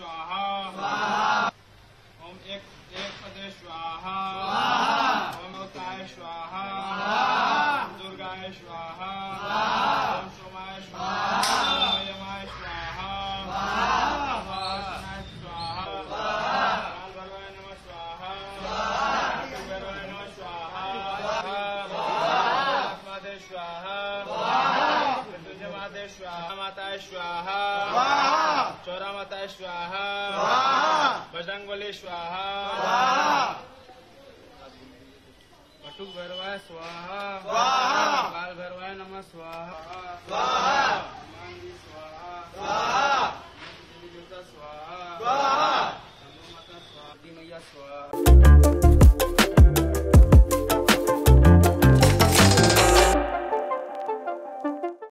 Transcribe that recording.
स्वाहा। ओम एक एक पदे स्वाहा। ओम अवताय स्वाहा। ओम दुर्गाय स्वाहा। ओम सोमाय स्वाहा। स्वाहा। ओम स्वाहा। ओम भगवान स्वाहा। माता स्वाहा। चौरामता स्वाहा। बजरंगबली स्वाहा। कटुक भैरवाय स्वाहा। काल भैरवाय नमः स्वाहा। स्वाहा। स्वाहा। स्वाहा। स्वाहा। स्वाहा।